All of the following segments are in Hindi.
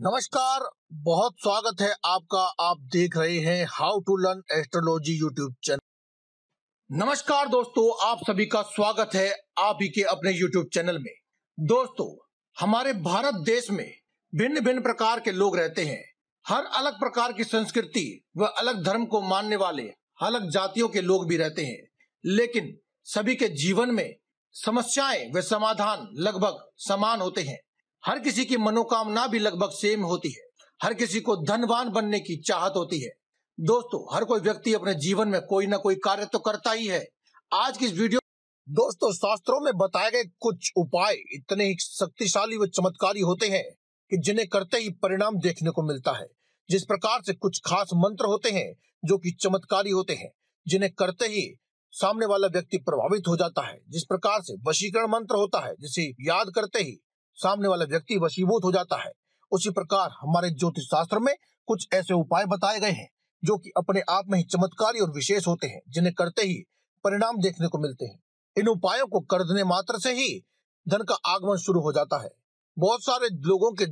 नमस्कार, बहुत स्वागत है आपका आप देख रहे हैं how to learn astrology YouTube channel नमस्कार दोस्तों, आप सभी का स्वागत है आप ही के अपने यूट्यूब चैनल में। दोस्तों, हमारे भारत देश में भिन्न भिन्न प्रकार के लोग रहते हैं। हर अलग प्रकार की संस्कृति व अलग धर्म को मानने वाले अलग जातियों के लोग भी रहते हैं। लेकिन सभी के जीवन में समस्याएँ व समाधान लगभग समान होते हैं। हर किसी की मनोकामना भी लगभग सेम होती है। हर किसी को धनवान बनने की चाहत होती है। दोस्तों, हर कोई व्यक्ति अपने जीवन में कोई ना कोई कार्य तो करता ही है। आज की इस वीडियो दोस्तों, शास्त्रों में बताए गए कुछ उपाय इतने ही शक्तिशाली व चमत्कारी होते हैं कि जिन्हें करते ही परिणाम देखने को मिलता है। जिस प्रकार से कुछ खास मंत्र होते हैं, जो कि चमत्कारी होते हैं, जिन्हें करते ही सामने वाला व्यक्ति प्रभावित हो जाता है। जिस प्रकार से वशीकरण मंत्र होता है, जिसे याद करते ही सामने वाला व्यक्ति वशीभूत हो जाता है। उसी प्रकार हमारे ज्योतिष शास्त्र में कुछ ऐसे उपाय बताए गए हैं, जो कि अपने आप में ही चमत्कारी और विशेष होते हैं, जिन्हें करते ही परिणाम देखने को मिलते हैं। इन उपायों को कर देने मात्र से ही धन का आगमन शुरू हो जाता है। बहुत सारे लोगों के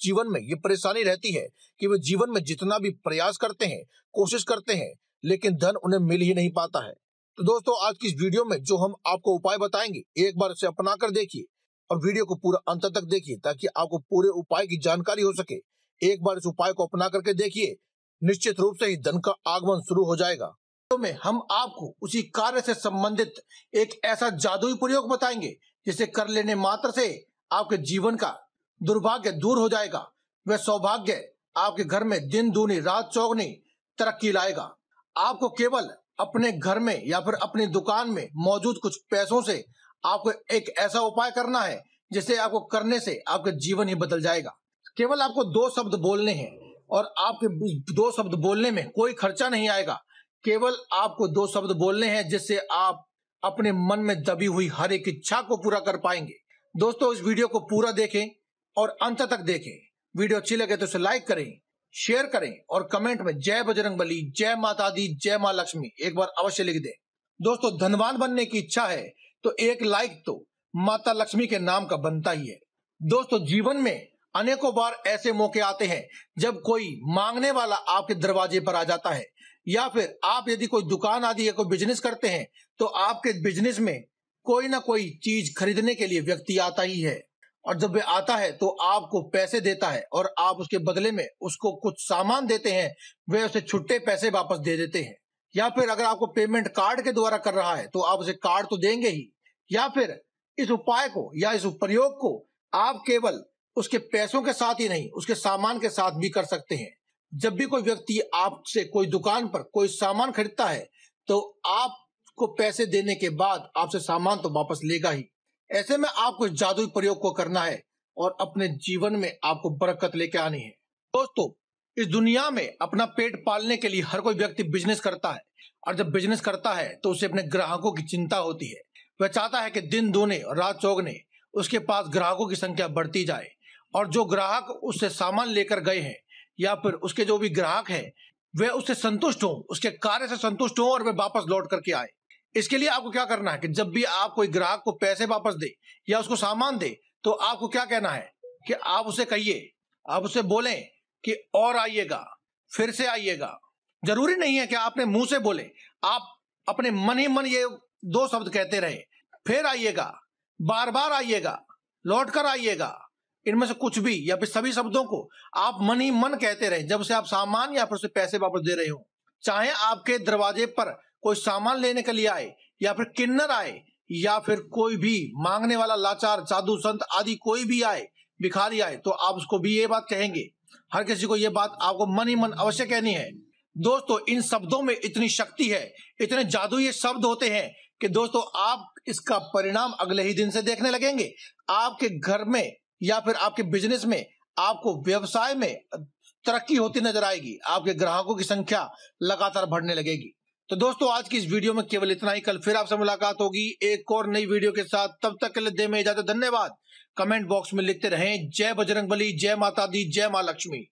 जीवन में ये परेशानी रहती है कि वे जीवन में जितना भी प्रयास करते हैं, कोशिश करते हैं, लेकिन धन उन्हें मिल ही नहीं पाता है। तो दोस्तों, आज की इस वीडियो में जो हम आपको उपाय बताएँगे, एक बार इसे अपना कर देखिए। और वीडियो को पूरा अंत तक देखिए ताकि आपको पूरे उपाय की जानकारी हो सके। एक बार इस उपाय को अपना करके देखिए, निश्चित रूप से ही धन का आगमन शुरू हो जाएगा। तो में हम आपको उसी कार्य से संबंधित एक ऐसा जादुई प्रयोग बताएँगे, जिसे कर लेने मात्र से आपके जीवन का दुर्भाग्य दूर हो जाएगा। वह सौभाग्य आपके घर में दिन, दूनी, रात, चौगनी तरक्की लाएगा। आपको केवल अपने घर में या फिर अपनी दुकान में मौजूद कुछ पैसों से आपको एक ऐसा उपाय करना है जिसे आपको करने से आपका जीवन ही बदल जाएगा। केवल आपको दो शब्द बोलने हैं और आपके दो शब्द बोलने में कोई खर्चा नहीं आएगा। केवल आपको दो शब्द बोलने हैं, जिससे आप अपने मन में दबी हुई हर एक इच्छा को पूरा कर पाएँगे। दोस्तों, इस वीडियो को पूरा देखें और अंत तक देखें। वीडियो अच्छी लगे तो उसे लाइक करें, शेयर करें और कमेंट में जय बजरंग बली, जय माता दी, जय माँ लक्ष्मी एक बार अवश्य लिख दें। दोस्तों, धनवान बनने की इच्छा है तो एक लाइक तो माता लक्ष्मी के नाम का बनता ही है। दोस्तों, जीवन में अनेकों बार ऐसे मौके आते हैं जब कोई मांगने वाला आपके दरवाजे पर आ जाता है, या फिर आप यदि कोई दुकान आदि या कोई बिज़नेस करते हैं तो आपके बिज़नेस में कोई ना कोई चीज़ खरीदने के लिए व्यक्ति आता ही है। और जब वे आता है तो आपको पैसे देता है और आप उसके बदले में उसको कुछ सामान देते हैं, वे उसे छुट्टे पैसे वापस दे देते हैं। या फिर अगर आपको पेमेंट कार्ड के द्वारा कर रहा है तो आप उसे कार्ड तो देंगे ही या फिर इस उपाय को या इस प्रयोग को आप केवल उसके पैसों के साथ ही नहीं, उसके सामान के साथ भी कर सकते हैं। जब भी कोई व्यक्ति आपसे कोई दुकान पर कोई सामान खरीदता है तो आपको पैसे देने के बाद आपसे सामान तो वापस लेगा ही। ऐसे में आपको जादुई प्रयोग को करना है और अपने जीवन में आपको बरकत लेके आनी है। दोस्तों, इस दुनिया में अपना पेट पालने के लिए हर कोई व्यक्ति बिज़नेस करता है और जब बिज़नेस करता है तो उसे अपने ग्राहकों की चिंता होती है। वह चाहता है कि दिन दोने और रात चौगने, उसके पास ग्राहकों की संख्या बढ़ती जाए और जो ग्राहक उससे सामान लेकर गए हैं या फिर उसके जो भी ग्राहक हैं, वे उससे संतुष्ट हो, उसके कार्य से संतुष्ट हो और वे वापस लौट करके आए। इसके लिए आपको क्या करना है कि जब भी आप कोई ग्राहक को पैसे वापस दे या उसको सामान दे तो आपको क्या कहना है कि आप उसे कहिए, आप उसे बोलें कि और आइएगा, फिर से आइएगा। ज़रूरी नहीं है कि आपने मुँह से बोले, आप अपने मन ही मन ये दो शब्द कहते रहे। फिर आइएगा बार बार आइएगा लौट कर आइएगा। इनमें से कुछ भी, या फिर सभी शब्दों को आप मन ही मन कहते रहे, जब से आप सामान या फिर पैसे वापस दे रहे हो। चाहे आपके दरवाजे पर कोई सामान लेने के लिए आए, या फिर किन्नर आए, या फिर कोई भी मांगने वाला लाचार, साधु, संत आदि कोई भी आए, भिखारी आए तो आप उसको भी ये बात कहेंगे। हर किसी को ये बात आपको मन ही मन अवश्य कहनी है। दोस्तों, इन शब्दों में इतनी शक्ति है, इतने जादू ये शब्द होते हैं कि दोस्तों, आप इसका परिणाम अगले ही दिन से देखने लगेंगे। आपके घर में या फिर आपके बिज़नेस में आपको व्यवसाय में तरक्की होती नज़र आएगी। आपके ग्राहकों की संख्या लगातार बढ़ने लगेगी। तो दोस्तों, आज की इस वीडियो में केवल इतना ही। कल फिर आपसे मुलाकात होगी एक और नई वीडियो के साथ। तब तक के लिए दे में इजाज़त, धन्यवाद। कमेंट बॉक्स में लिखते रहें, जय बजरंग बली जय माता दी, जय माँ लक्ष्मी।